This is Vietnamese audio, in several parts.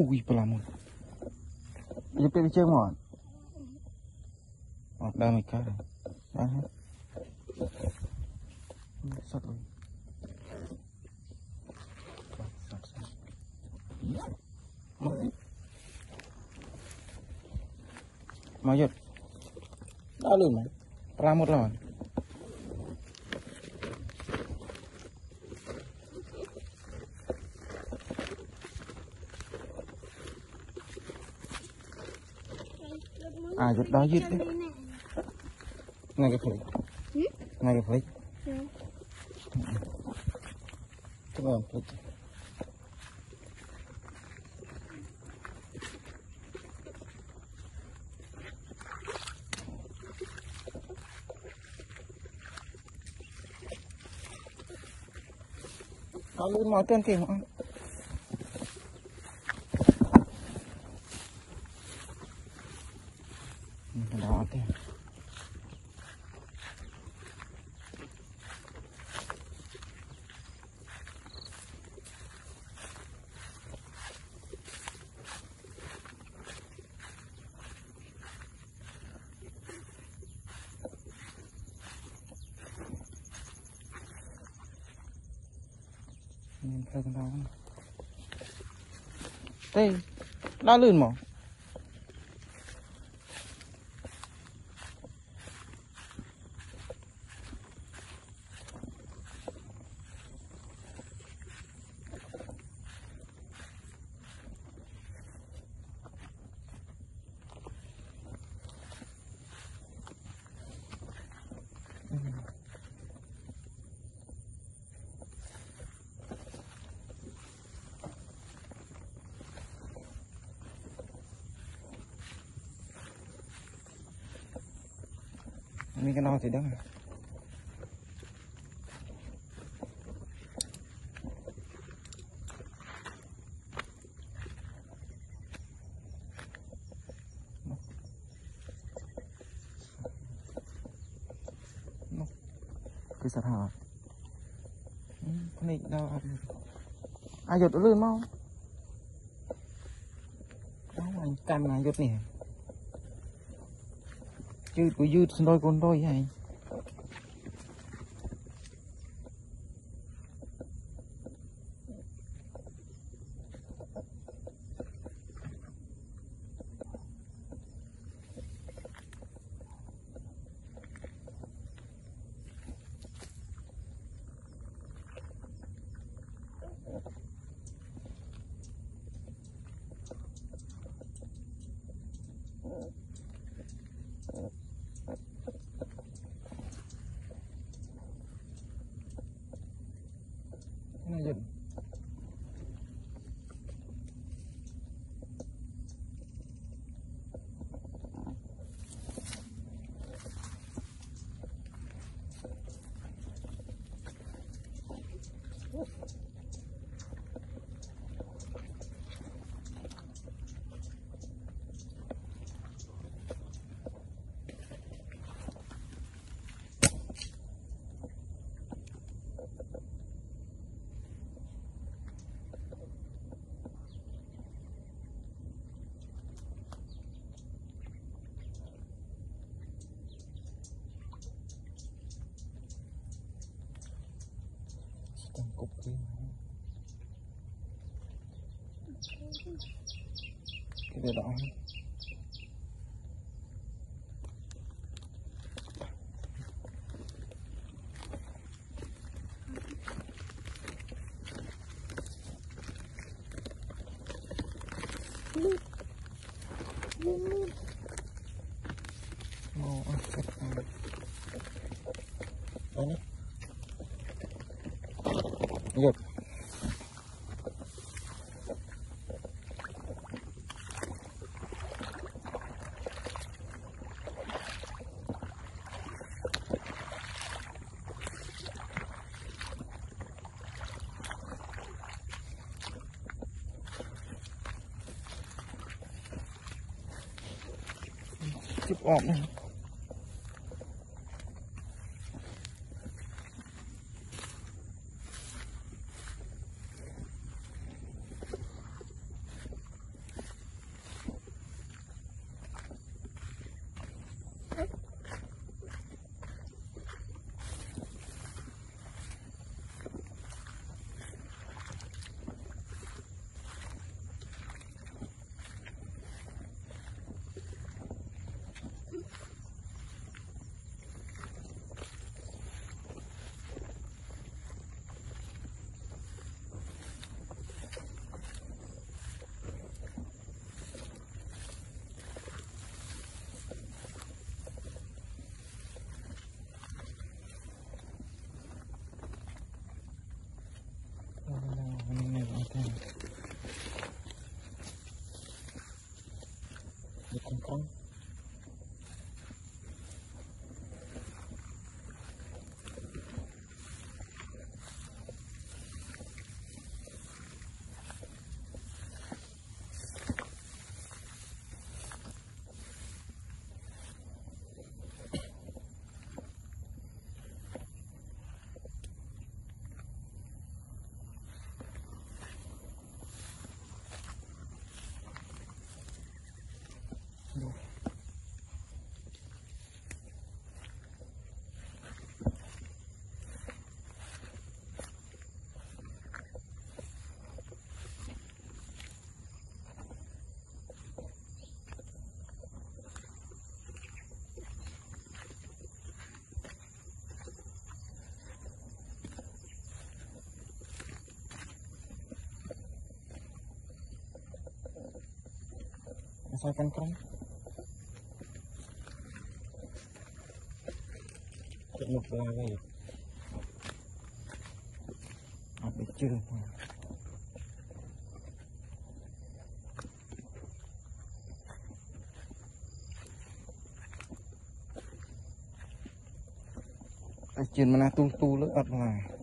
Ui pelamun mo. Dia pergi. Kan? Oh, dah. Dah. Satu. Mayat. Lalu, Ramut lawan. À, giật đó giật đi. Ngay cái phổi. Ngay cái phổi. Cái bờ phổi. Có luôn màu tên tiền không? Đó tiền. Nhìn theo con đó Đây Đã lươn mà Ini thì tidak Cứ sát hả ừ, Con này đâu. Ai giật nó lươn mau. Đó anh căn là giật nè. Chứ cứ dư đôi con đôi vậy con cục kia. Cái điều Вот. សរចុងក្រោយទឹកនោះឡើងហើយអត់ដូចជឿទេជឿមណាទូលទូលអត់ឡើយ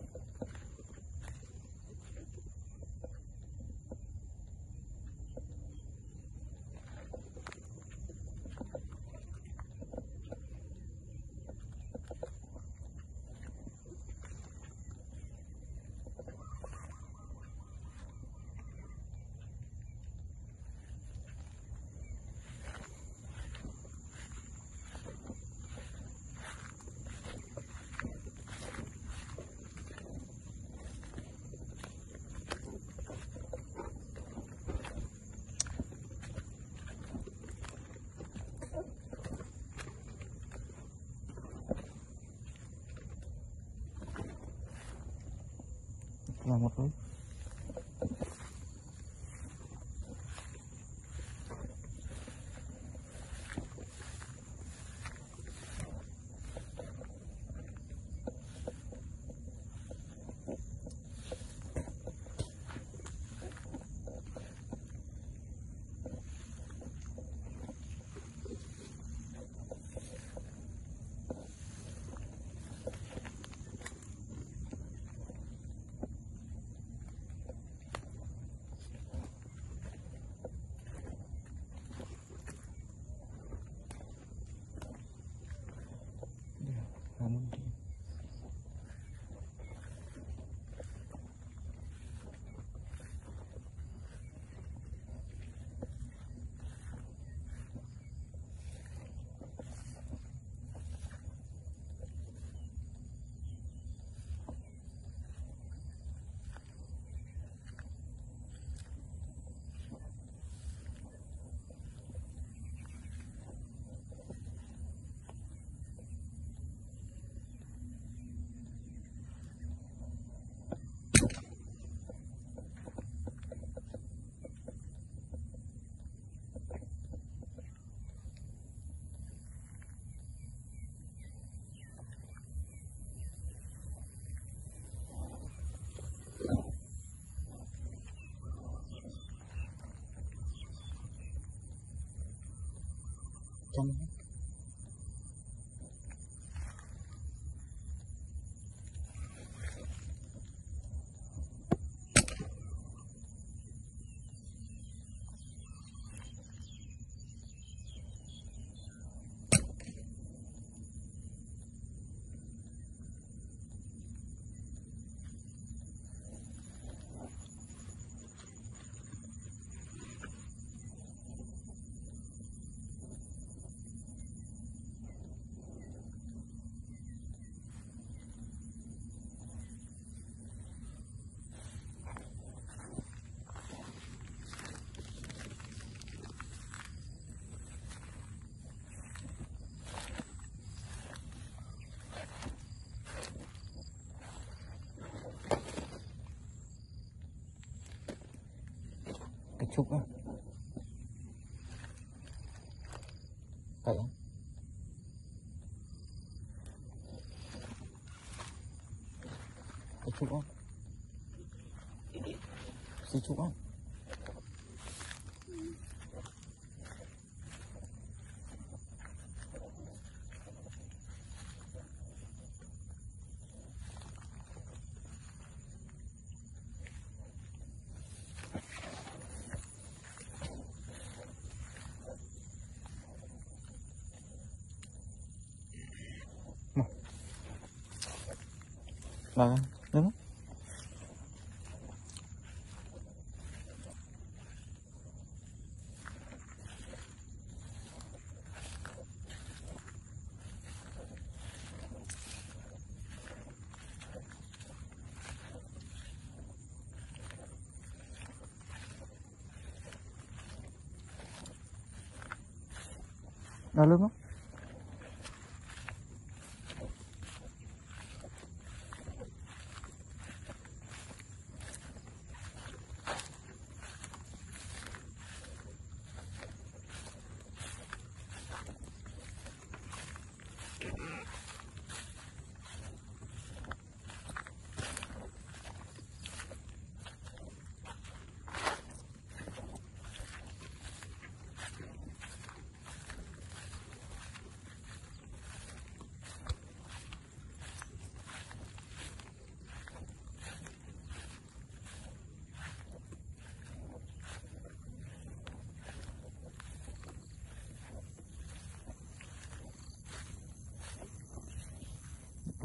Assalamualaikum system chụp á. Thấy không? Cái trúc á cái trúc á Đó, đúng. Đó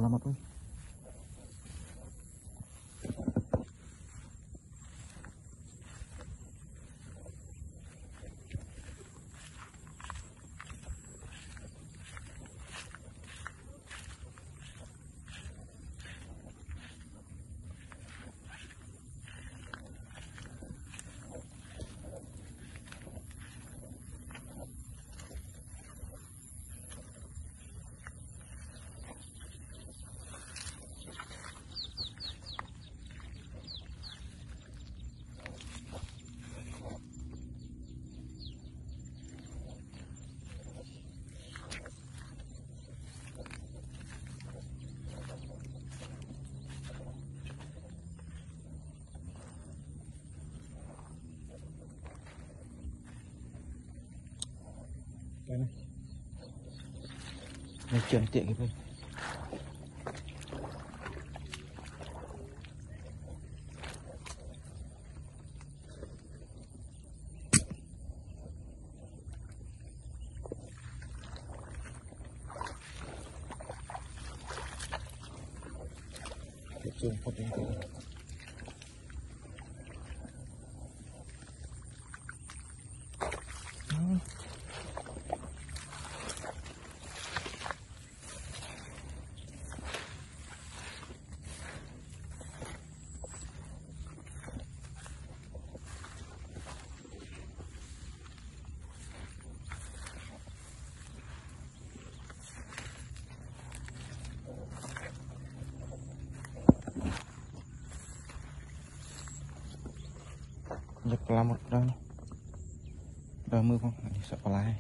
Selamat pagi. Đây này. Này chuyển tiện cái bên. Thị trường không đến cái giật là một đơn đơn mưa không? Sợ có lái